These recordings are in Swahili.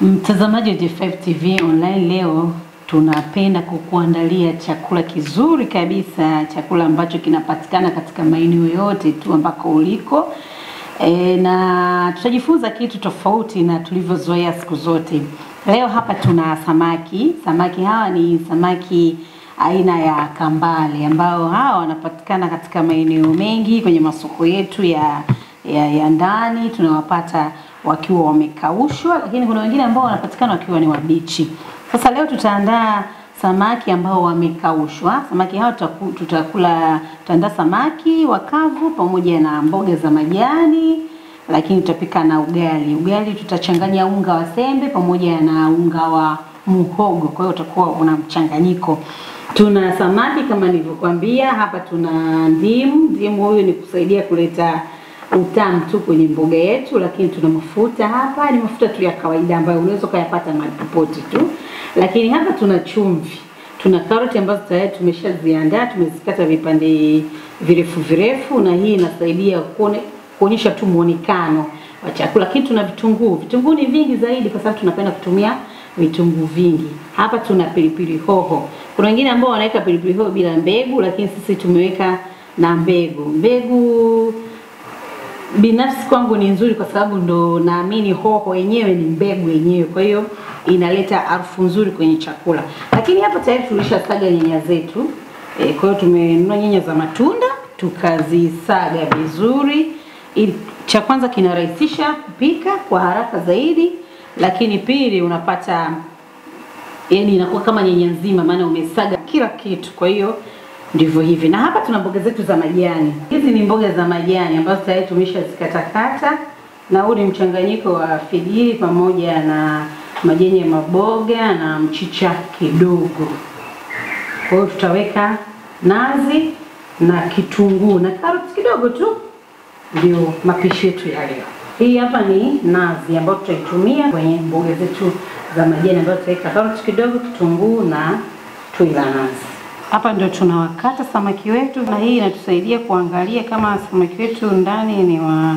Mtazamaji wa J5 TV online, leo tunapenda kukuandalia chakula kizuri kabisa, chakula ambacho kinapatikana katika maeneo yote tu ambako uliko e, na tutajifunza kitu tofauti na tulivyozoea siku zote. Leo hapa tuna samaki. Samaki hawa ni samaki aina ya kambale ambao hawa wanapatikana katika maeneo mengi kwenye masoko yetu ya, ya, ya ndani tunawapata wakiwa wamekaushwa, lakini kuna wengine ambao wanapatikana wakiwa ni wabichi. Sasa leo tutaandaa samaki ambao wamekaushwa. Samaki hao tutaku- tutakula, tutaandaa samaki wakavu pamoja na mboga za majani, lakini tutapika na ugali. Ugali tutachanganya unga wa sembe pamoja na unga wa muhogo, kwa hiyo utakuwa una mchanganyiko. Tuna samaki kama nilivyokuambia, hapa tuna ndimu. Ndimu huyu ni kusaidia kuleta utamu tu kwenye mboga yetu, lakini tuna mafuta hapa, ni mafuta tu ya kawaida ambayo unaweza ukayapata mahali popote tu. Lakini hapa tuna chumvi, tuna karoti ambazo tayari tumeshaziandaa, tumezikata vipande virefu virefu, na hii inasaidia kuone, kuonyesha tu muonekano wa chakula. Lakini tuna vitunguu, vitunguu ni vingi zaidi kwa sababu tunapenda kutumia vitunguu vingi. Hapa tuna pilipili hoho. Kuna wengine ambao wanaweka pilipili hoho bila mbegu, lakini sisi tumeweka na mbegu. Mbegu binafsi kwangu ni nzuri kwa sababu ndo naamini hoho yenyewe ni mbegu yenyewe, kwa hiyo inaleta harufu nzuri kwenye chakula. Lakini hapo tayari tulishasaga nyanya zetu e, kwa hiyo tumenunua nyanya za matunda tukazisaga vizuri. Cha kwanza kinarahisisha kupika kwa haraka zaidi, lakini pili unapata yani inakuwa kama nyanya nzima, maana umesaga kila kitu. Kwa hiyo ndivyo hivi, na hapa tuna mboga zetu za majani. Hizi ni mboga za majani ambazo tayari tumeshazikatakata, na huu ni mchanganyiko wa figili pamoja na majani ya maboga na mchicha kidogo. Kwa hiyo tutaweka nazi na kitunguu na karoti kidogo tu, ndio mapishi yetu ya leo. Hii hapa ni nazi ambayo tutaitumia kwenye mboga zetu za majani, ambayo tutaweka karoti kidogo, kitunguu na tui la nazi. Hapa ndio tunawakata samaki wetu, na hii inatusaidia kuangalia kama samaki wetu ndani ni wa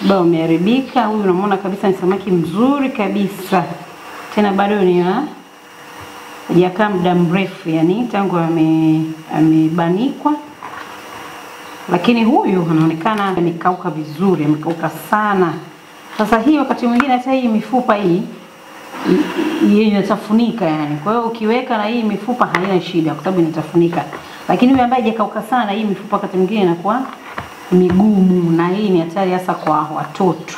labda umeharibika. Huyu unamwona kabisa ni samaki mzuri kabisa, tena bado ni wa hajakaa muda mrefu, yani tangu ame amebanikwa lakini huyu anaonekana amekauka vizuri, amekauka sana. Sasa hii wakati mwingine hata hii mifupa hii i- i- inatafunika yani. Kwa hiyo ukiweka na hii mifupa haina shida kwa sababu inatafunika. Lakini huyu ambaye hajakauka sana, hii mifupa wakati mwingine inakuwa migumu, na hii ni hatari hasa kwa watoto.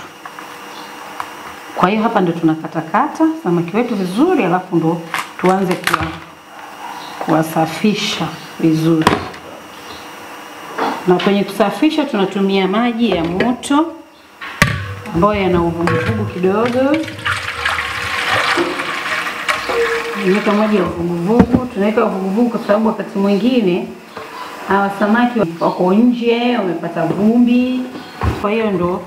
Kwa hiyo hapa ndo tunakatakata samaki wetu vizuri, alafu ndo tuanze kuwa kuwasafisha vizuri na kwenye kusafisha tunatumia maji ya moto ambayo yana uvuguvugu kidogo. Tunaweka maji ya uvuguvugu, tunaweka uvuguvugu kwa sababu wakati mwingine hawa samaki wako nje, wamepata vumbi, kwa hiyo ndo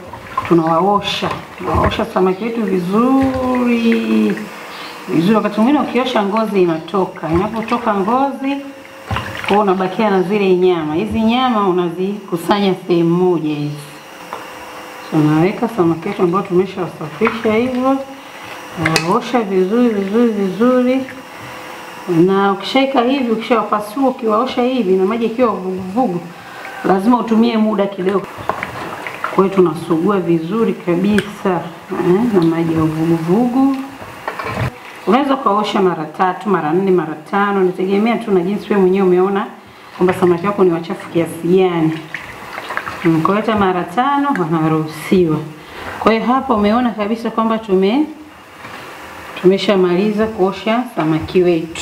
tunawaosha, tunawaosha samaki wetu vizuri vizuri. Wakati mwingine ukiosha ngozi inatoka, inapotoka ngozi kwa unabakia na zile nyama. Hizi nyama unazikusanya sehemu moja hizi. Tunaweka samaki wetu ambao tumeshawasafisha hivyo, unaosha vizuri vizuri vizuri, na ukishaika hivi, ukishawapasua, ukiwaosha hivi na maji ikiwa vuguvugu, lazima utumie muda kidogo. Kwa hiyo tunasugua vizuri kabisa eh, na maji ya uvuguvugu. Unaweza ukaosha mara tatu, mara nne, mara tano, nategemea tu na jinsi wewe mwenyewe umeona kwamba samaki wako ni wachafu kiasi gani. Mm, Kwa hiyo mara tano wanaruhusiwa. Kwa hiyo hapa umeona kabisa kwamba tume tumeshamaliza kuosha samaki wetu,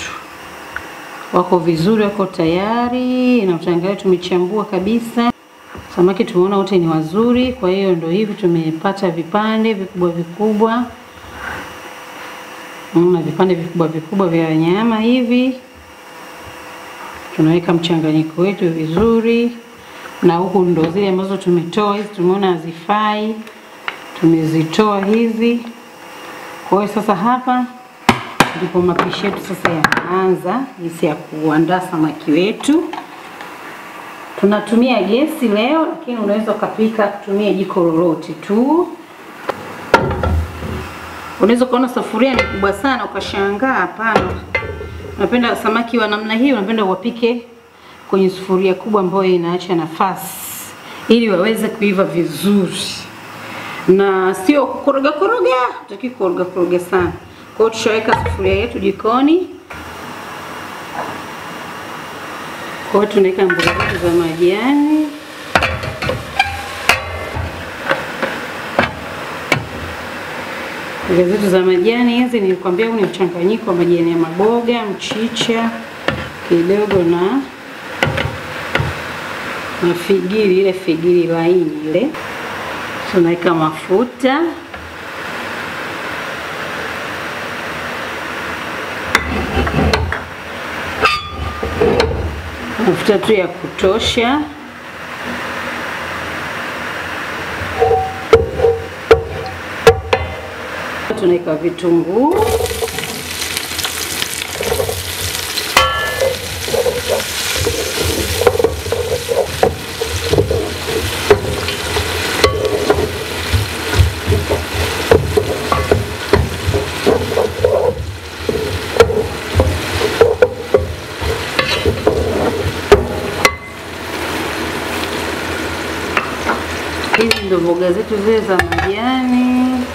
wako vizuri, wako tayari, na utaangalia tumechambua kabisa samaki, tumeona wote ni wazuri. Kwa hiyo ndio hivi tumepata vipande vikubwa vikubwa na vipande vikubwa vikubwa vya nyama hivi. Tunaweka mchanganyiko wetu vizuri, na huku ndo zile ambazo tumetoa hizi, tumeona hazifai, tumezitoa hizi. Kwa hiyo sasa hapa ndipo mapishi yetu sasa yanaanza, jinsi ya kuandaa samaki wetu. Tunatumia gesi leo, lakini unaweza ukapika kutumia jiko lolote tu. Unaweza ukaona sufuria ni kubwa sana ukashangaa. Hapana, unapenda samaki wa namna hii, unapenda wapike kwenye sufuria kubwa ambayo inaacha nafasi ili waweze kuiva vizuri, na sio kukoroga koroga, tutaki kukoroga koroga sana. Kwa hiyo tushaweka sufuria yetu jikoni. Kwa hiyo tunaweka mboga zetu za majani mboga zetu za majani hizi, nilikwambia huu ni mchanganyiko wa majani ya maboga, mchicha kidogo na na figiri, ile figiri laini ile. Tunaweka mafuta mafuta tu ya kutosha. Tunaweka vitunguu hizi ndo mboga zetu zile za majani.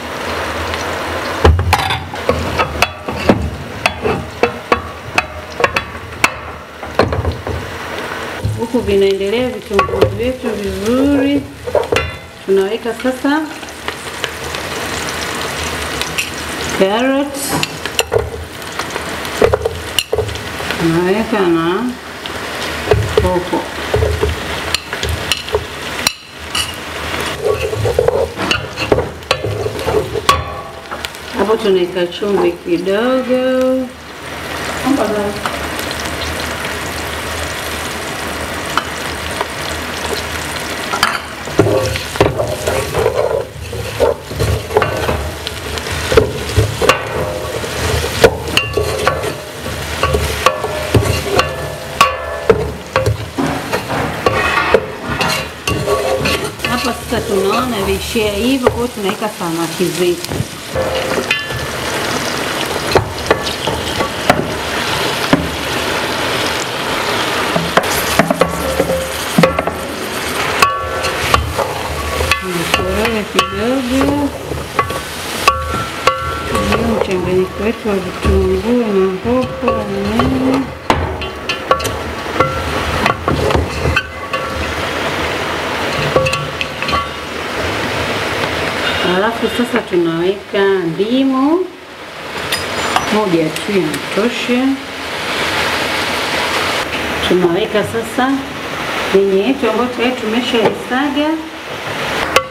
Huku vinaendelea vitunguu vyetu vizuri, tunaweka sasa carrots, tunaweka na hoho. Hapo tunaweka chumvi kidogo. Sasa tunaona vishia hivyo, kwa tunaweka samaki zetu. Tunakoroga kidogo ndio mchanganyiko wetu wa vitunguu na hoho na nini. Alafu sasa tunaweka ndimu moja tu inatosha. Tunaweka sasa nyanya yetu ambayo tayari tumeshaisaga,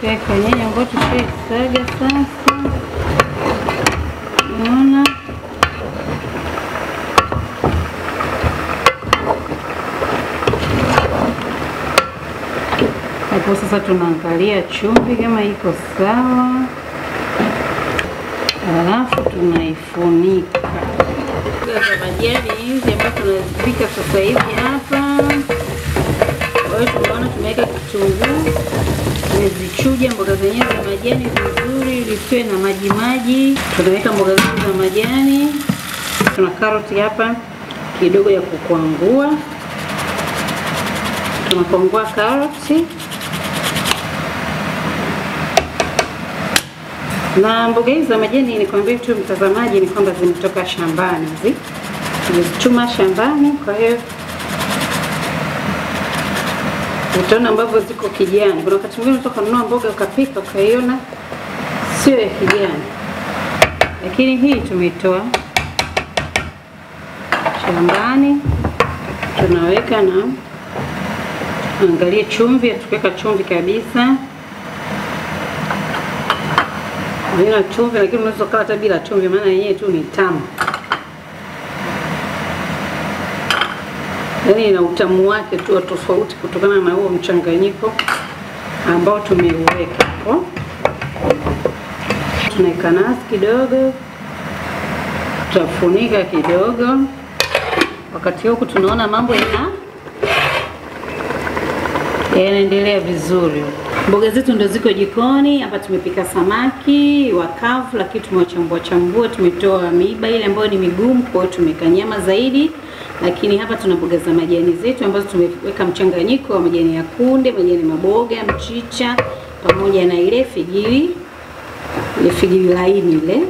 tuweka nyanya ambayo tushaisaga sasa. Unaona, hapo sasa tunaangalia chumvi kama iko sawa, alafu tunaifunika. Za majani hizi ambazo tunazipika sasa hivi hapa. Kwa hiyo tunaona tumeweka kitunguu, tumezichuja mboga zenyewe za majani vizuri, lisiwe na maji maji. Tunaweka mboga zetu za majani, tuna karoti hapa kidogo ya kukwangua, tunakwangua karoti na mboga hizi za majani, nikwambie tu mtazamaji, ni kwamba zimetoka shambani, hizi tumezichuma shambani. Kwa hiyo utaona ambavyo ziko kijani. Kuna wakati mwingine unataka kununua mboga ukapika ukaiona sio ya kijani, lakini hii tumetoa shambani. Tunaweka na angalie chumvi, hatukuweka chumvi kabisa haina chumvi, lakini unaweza kula hata bila chumvi, maana yenyewe tu ni tamu, yaani ina utamu wake tu tofauti kutokana na huo mchanganyiko ambao tumeuweka hapo. Tunaweka nazi kidogo, tutafunika kidogo. Wakati huku tunaona mambo ina Yanaendelea vizuri. Mboga zetu ndo ziko jikoni hapa. Tumepika samaki wakavu, lakini tumewachambua chambua, tumetoa miiba ile ambayo ni migumu, kwa hiyo tumeka nyama zaidi. Lakini hapa tuna mboga za majani zetu ambazo tumeweka mchanganyiko wa majani ya kunde, majani maboga, mchicha pamoja na ile figili ile figili laini ile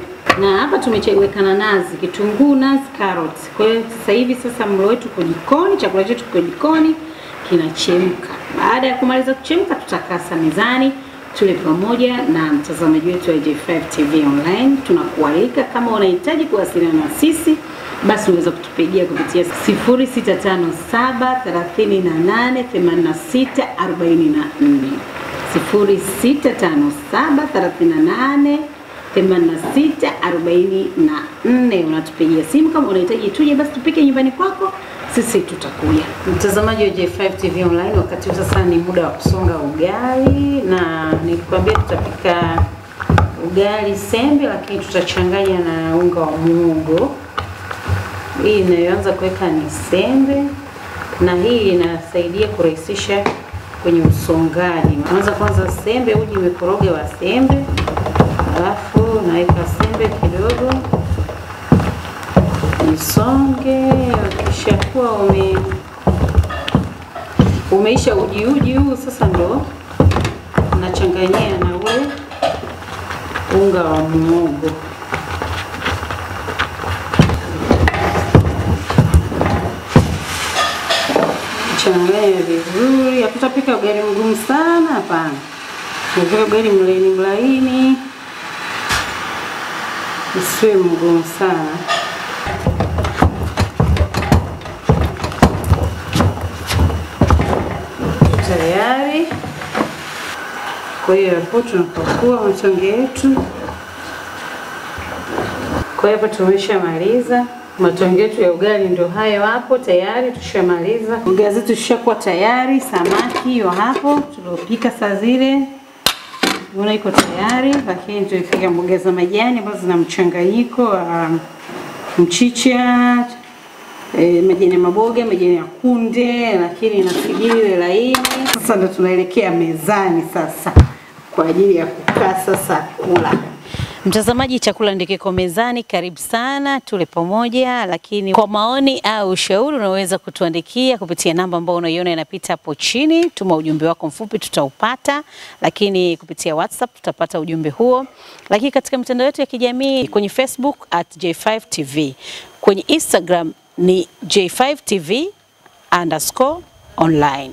na hapa tumeweka nazi, kitunguu, nazi, carrots. Kwa hiyo sasa hivi sasa mlo wetu uko jikoni, chakula chetu kiko jikoni kinachemka. Baada ya kumaliza kuchemka, tutakasa mezani tule pamoja na mtazamaji wetu wa J5 TV online. Tunakualika kama unahitaji kuwasiliana na sisi, basi unaweza kutupigia kupitia 0657 38 86 44 0657 38 86 44. Unatupigia simu kama unahitaji tuje, basi tupike nyumbani kwako, sisi tutakuja. Mtazamaji wa J5 TV online, wakati huu sasa ni muda wa kusonga ugali, na nilikwambia tutapika ugali sembe, lakini tutachanganya na unga wa muhogo. Hii inayoanza kuweka ni sembe, na hii inasaidia kurahisisha kwenye usongaji. Unaanza kwanza sembe, uji umekoroga wa sembe alafu naweka sembe kidogo nisonge. Ukishakuwa ume umeisha uji uji huu sasa, ndo nachanganyia na ule unga wa muhogo. Changanya vizuri, hatutapika ugali mgumu sana, hapana. Tunapika ugali mlaini mlaini usiwe mgumu sana. Tayari. Kwa hiyo hapo tunapakua matonge yetu. Kwa hiyo hapo tumeshamaliza matonge yetu ya ugali, ndio hayo hapo tayari, tushamaliza. ugali zetu zishakuwa tayari, samaki hiyo hapo tuliopika saa zile Unaona iko tayari, lakini tulipika mboga za majani ambazo zina mchanganyiko wa mchicha, e, majani ya maboga, majani ya kunde, lakini na figili laini. Sasa ndo tunaelekea mezani sasa kwa ajili ya kukaa sasa kula. Mtazamaji, chakula ndio kiko mezani, karibu sana tule pamoja. Lakini kwa maoni au ushauri unaweza kutuandikia kupitia namba ambayo unaiona inapita hapo chini. Tuma ujumbe wako mfupi, tutaupata. Lakini kupitia WhatsApp tutapata ujumbe huo. Lakini katika mitandao yetu ya kijamii kwenye Facebook at J5 TV, kwenye Instagram ni J5 TV underscore online.